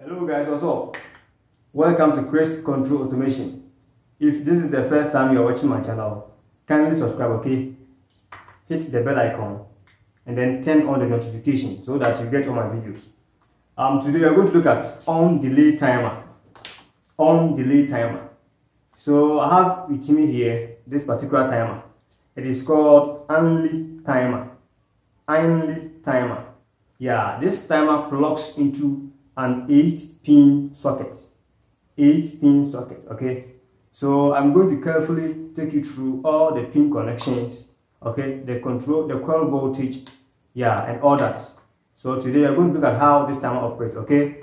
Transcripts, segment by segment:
Hello guys, what's up? Welcome to Chris Control Automation. If this is the first time you're watching my channel, kindly subscribe, okay? Hit the bell icon and then turn on the notification so that you get all my videos. Um, today we're going to look at on delay timer. On delay timer. So I have with me here this particular timer. It is called only timer. Only timer. Yeah, this timer plugs into an 8 pin socket 8 pin socket okay? So i'm going to carefully take you through all the pin connections okay? The control the coil voltage yeah and all that. So today i'm going to look at how this timer operates okay?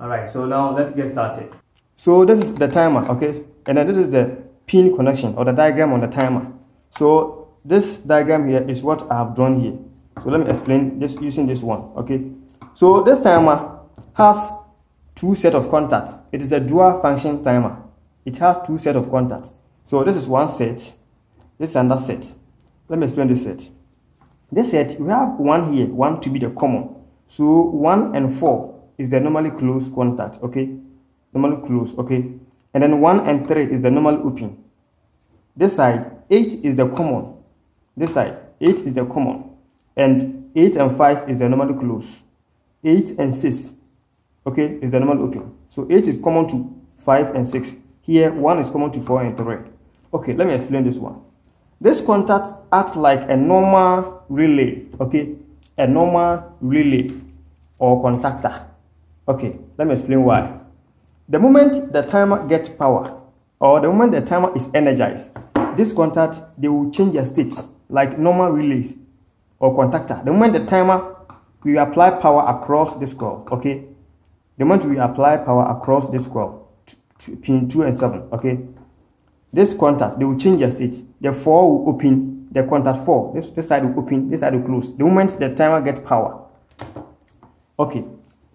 All right so now let's get started. So this is the timer okay? And then this is the pin connection or the diagram on the timer. So this diagram here is what i have drawn here. So let me explain this using this one okay? So this timer has two set of contacts. It is a dual function timer. It has two set of contacts. So this is one set. This is another set. Let me explain this set. This set, we have one here, one to be the common. So one and four is the normally closed contact, okay? Normally closed, okay? And then one and three is the normal open. This side, eight is the common. This side, eight is the common. And eight and five is the normally closed. Eight and six okay, is the normal open. So 8 is common to 5 and 6. Here, 1 is common to 4 and 3. Okay, let me explain this one. This contact acts like a normal relay, okay? A normal relay or contactor. Okay, let me explain why. The moment the timer gets power, or the moment the timer is energized, this contact, they will change their state like normal relays or contactor. The moment the timer, we apply power across this coil, okay? The moment we apply power across this coil, pin 2 and 7, okay, this contact, they will change their state. The 4 will open, the contact 4, this, this side will open, this side will close. The moment the timer gets power. Okay,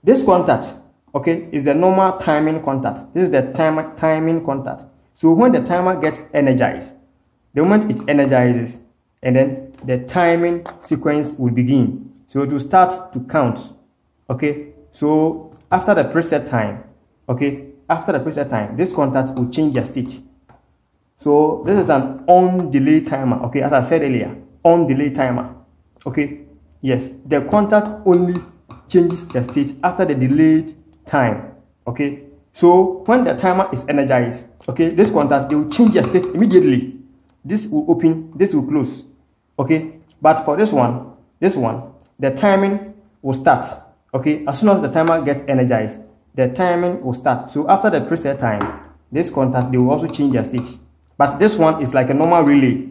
this contact, okay, is the normal timing contact. This is the timer timing contact. So when the timer gets energized, the moment it energizes, and then the timing sequence will begin. So it will start to count. Okay, so after the preset time, okay, after the preset time, this contact will change their state. So this is an on delay timer, okay, as I said earlier, on delay timer, okay. Yes, the contact only changes their state after the delayed time, okay. So when the timer is energized, okay, this contact they will change their state immediately. This will open, this will close, okay. But for this one, this one, the timing will start okay as soon as the timer gets energized the timing will start. So after the preset time this contact they will also change their state. But this one is like a normal relay.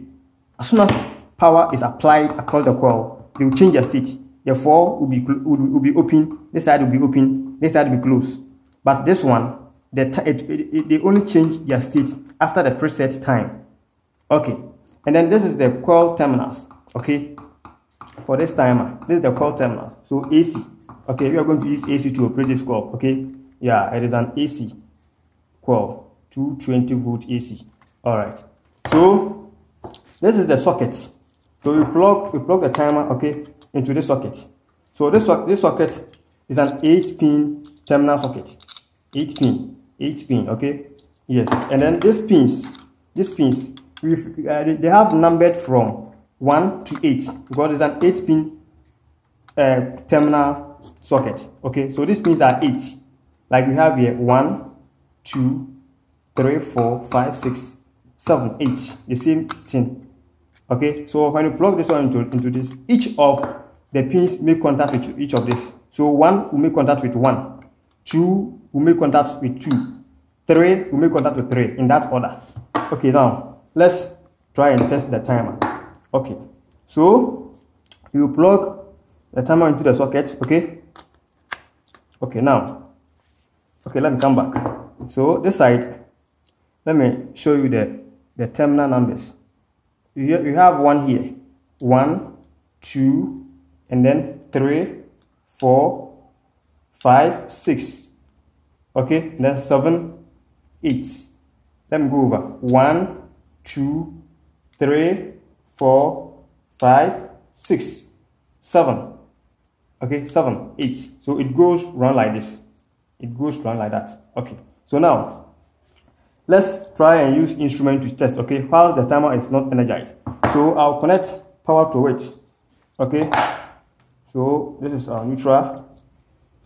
As soon as power is applied across the coil they will change their state. Therefore will be will, will be open this side will be open this side will be closed. But this one the it, it, it, they only change their state after the preset time. Okay and then this is the coil terminals. Okay for this timer this is the coil terminals. So ac okay we are going to use AC to operate this coil okay? Yeah it is an AC coil 220 volt AC all right. So this is the socket. So we plug we plug the timer okay into this socket. So this, this socket is an 8 pin terminal socket. 8 pin 8 pin okay? Yes and then these pins these pins uh, they have numbered from 1 to 8 because it's an 8 pin uh, terminal socket. Okay, so these pins are eight. Like we have here one, two, three, four, five, six, seven, eight. The same thing. Okay, so when you plug this one into, into this, each of the pins make contact with each of this. So one will make contact with one, two will make contact with two, three will make contact with three in that order. Okay, now let's try and test the timer. Okay, so you plug the timer into the socket. Okay, okay now okay let me come back. So this side let me show you the the terminal numbers. You, you have one here. One two and then three four five six. Okay and then seven eight. Let me go over. One two three four five six seven okay seven eight. So it goes round like this. It goes round like that. Okay so now let's try and use instrument to test okay while the timer is not energized. So i'll connect power to it okay? So this is our neutral.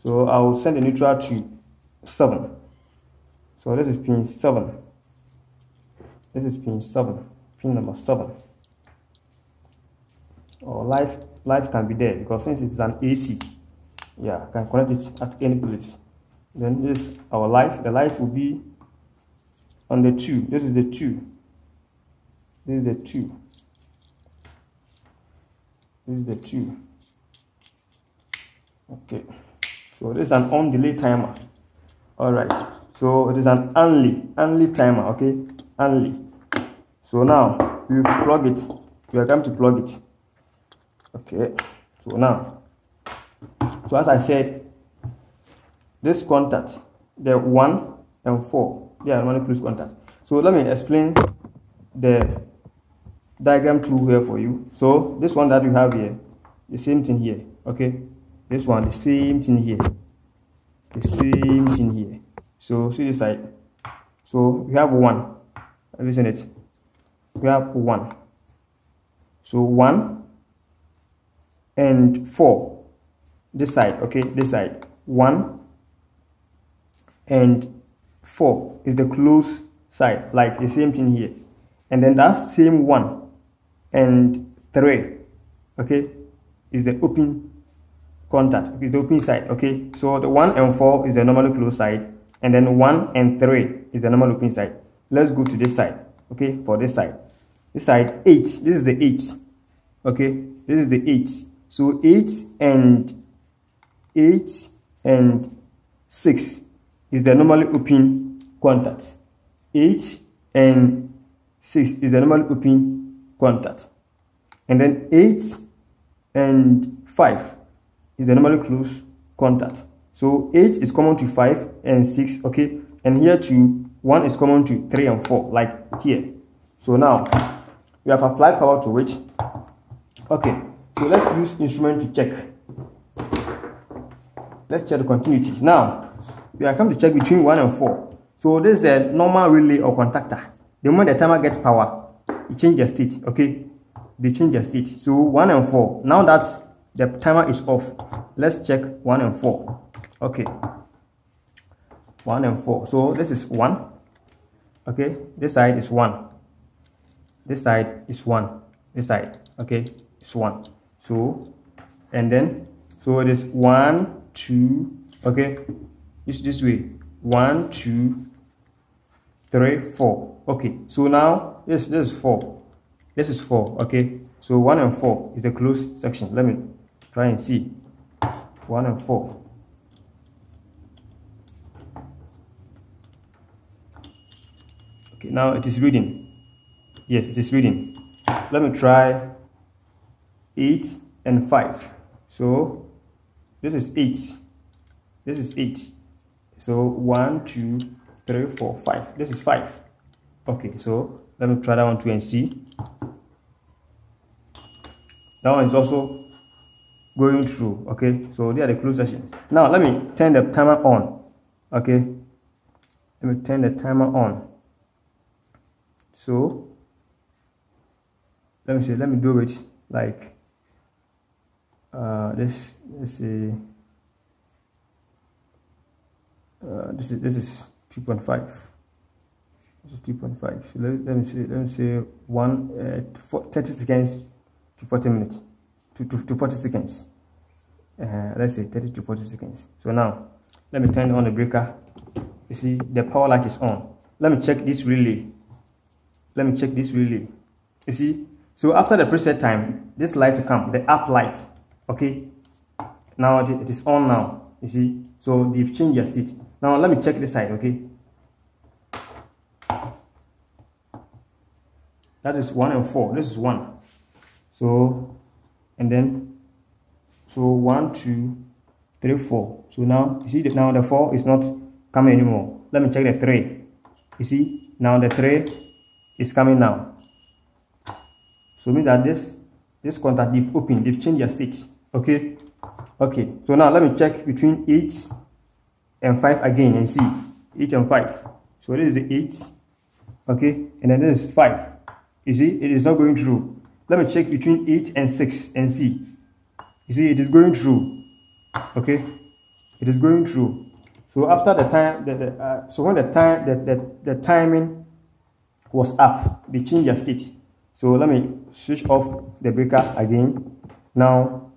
So i'll send the neutral to 7 so this is pin 7 this is pin 7 pin number 7 or life life can be there because since it's an AC yeah I can connect it at any place. Then this our life the life will be on the 2 this is the 2 this is the 2 this is the 2 okay. So this is an on delay timer. All right. So it is an only only timer okay? Only so now we plug it. We are going to plug it okay so now so as i said this contact the one and four they are normally close contact. So let me explain the diagram through here for you. So this one that you have here the same thing here okay? This one the same thing here the same thing here. So see this side. So we have one isn't it? We have one. So one and 4 this side okay this side. 1 and 4 is the close side like the same thing here. And then that same 1 and 3 okay is the open contact is the open side okay. So the 1 and 4 is the normally closed side and then 1 and 3 is the normal open side. Let's go to this side okay for this side. This side 8 this is the 8 okay. This is the 8 so 8 and 8 and 6 is the normally open contact. 8 and 6 is the normally open contact. And then 8 and 5 is the normally close contact. So 8 is common to 5 and 6, okay? And here too, 1 is common to 3 and 4, like here. So now, we have applied power to it. Okay, so let's use instrument to check. Let's check the continuity. Now, we are coming to check between 1 and 4. So this is a normal relay or contactor. The moment the timer gets power, it changes state, okay? They change their state. So 1 and 4. Now that the timer is off, let's check 1 and 4. Okay. 1 and 4. So this is 1. Okay. This side is 1. This side is 1. This side, okay, is 1 so and then so it is one two okay? It's this way. One two three four. Okay so now this this is four. This is four okay? So one and four is the closed section. Let me try and see. One and four. Okay now it is reading. Yes it is reading. Let me try 8 and 5 so this is 8 this is 8 so 1 2 3 4 5 this is 5 okay so let me try that one too and see. That one is also going through okay? So they are the closed sessions. Now let me turn the timer on okay? Let me turn the timer on. So let me see let me do it like uh, this let's see uh, this is this is 2.5 this is 2.5 so let, let me see let me say one uh, 30 seconds to 40 minutes. To, to, to 40 seconds. Uh, let's say 30 to 40 seconds. So now let me turn on the breaker. You see the power light is on. Let me check this relay. Let me check this relay. You see so after the preset time this light will come the up light okay? Now it is on now you see? So they've changed your state. Now let me check this side okay? That is one and four. This is one. So and then so one two three four. So now you see that now the four is not coming anymore. Let me check the three. You see? Now the three is coming now. So mean that this this contact they've opened they've changed their state okay? Okay. So now let me check between 8 and 5 again and see. 8 and 5 so this is the 8 okay? And then this is 5 you see? It is not going through. Let me check between 8 and 6 and see. You see? It is going through. Okay? It is going through. So after the time the, the uh, so when the time the, the, the timing was up they changed their state. So let me switch off the breaker again. Now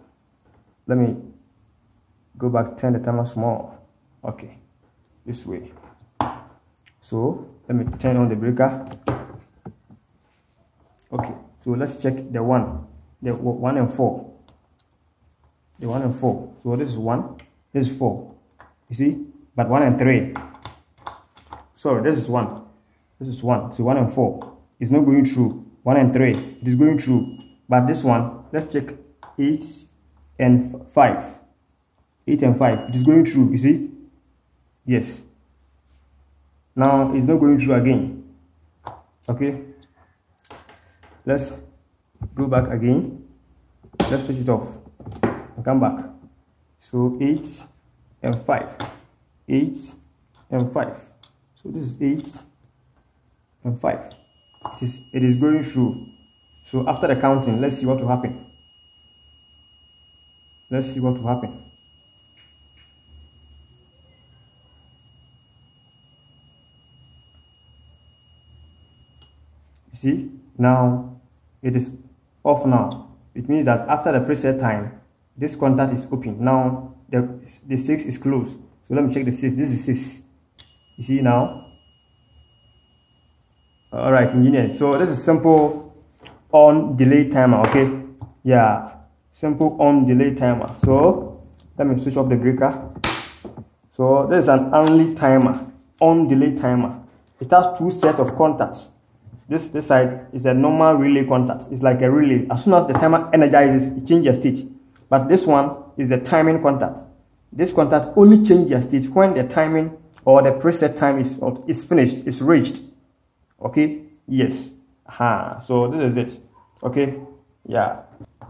let me go back turn the timer small. Okay this way. So let me turn on the breaker. Okay so let's check the one the one and four. The one and four. So this is one this is four. You see? But one and three. Sorry this is one. This is one. So one and four. Is not going through. One and three. It is going through. But this one let's check eight and five. Eight and five. It is going through you see? Yes. Now it's not going through again. Okay? Let's go back again. Let's switch it off and come back. So 8 and 5 8 and 5 so this is 8 and 5 it is it is going through. So after the counting let's see what will happen let's see what will happen. You see now it is off now. It means that after the preset time this contact is open. Now the the 6 is closed. So let me check the 6 this is 6 you see now? All right engineer. So this is simple on delay timer okay? Yeah simple on delay timer. So let me switch off the breaker. So this is an only timer on delay timer. It has two sets of contacts. This this side is a normal relay contact. It's like a relay. As soon as the timer energizes it changes state. But this one is the timing contact. This contact only changes state when the timing or the preset time is is finished is reached. Okay? Yes. Ha so this is it. Okay? Yeah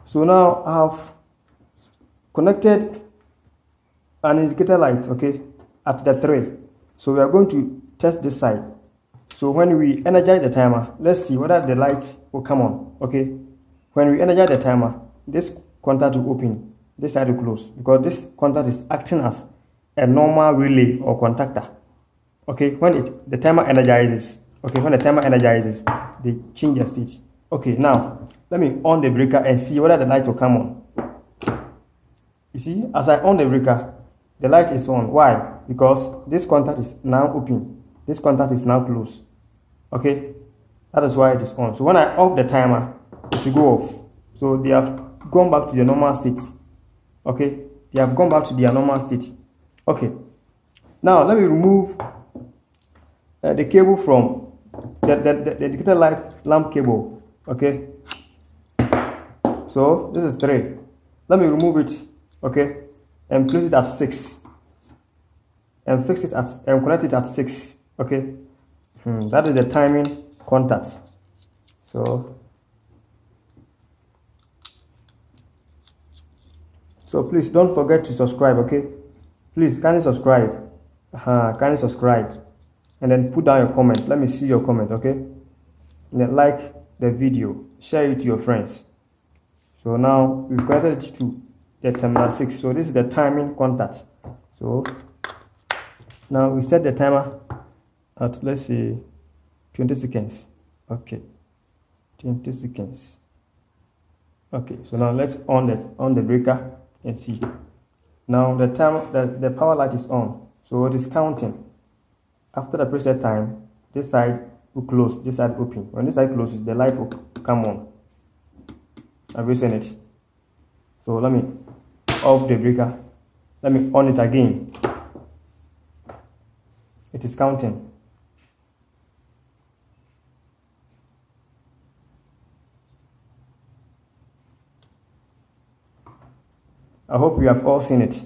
so now i have connected an indicator light okay at the tray so we are going to test this side so when we energize the timer, let's see whether the light will come on, okay? When we energize the timer, this contact will open, this side will close because this contact is acting as a normal relay or contactor. Okay, when it the timer energizes, okay, when the timer energizes, they change their state. Okay, now let me on the breaker and see whether the light will come on. You see, as I on the breaker, the light is on. Why? Because this contact is now open. This contact is now closed. Okay? That is why it is on. So when i off the timer it will go off. So they have gone back to their normal state. Okay? They have gone back to their normal state. Okay. Now let me remove uh, the cable from the, the, the, the indicator light lamp cable okay? So this is three. Let me remove it. Okay? And place it at six. And fix it at and connect it at six. Okay? Hmm, that is the timing contact. So so please don't forget to subscribe okay? Please kindly subscribe? Uh -huh, kindly subscribe? And then put down your comment. Let me see your comment okay? Then like the video. Share it to your friends. So now we've connected it to the terminal 6 so this is the timing contact. So now we set the timer at let's say 20 seconds. Okay. 20 seconds. Okay so now let's on the on the breaker and see. Now the time the, the power light is on. So it is counting. After the preset time this side close this side open. When this side closes the light will come on. I've seen it? So let me off the breaker. Let me on it again. It is counting. I hope you have all seen it.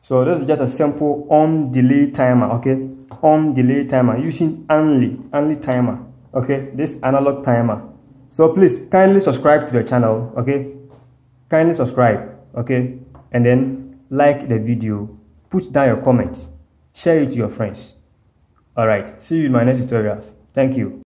So this is just a simple on delay timer, okay? On delay timer using only, only timer, okay? This analog timer. So please kindly subscribe to the channel, okay? Kindly subscribe, okay? And then like the video, put down your comments. share it to your friends. Alright, see you in my next tutorials. Thank you.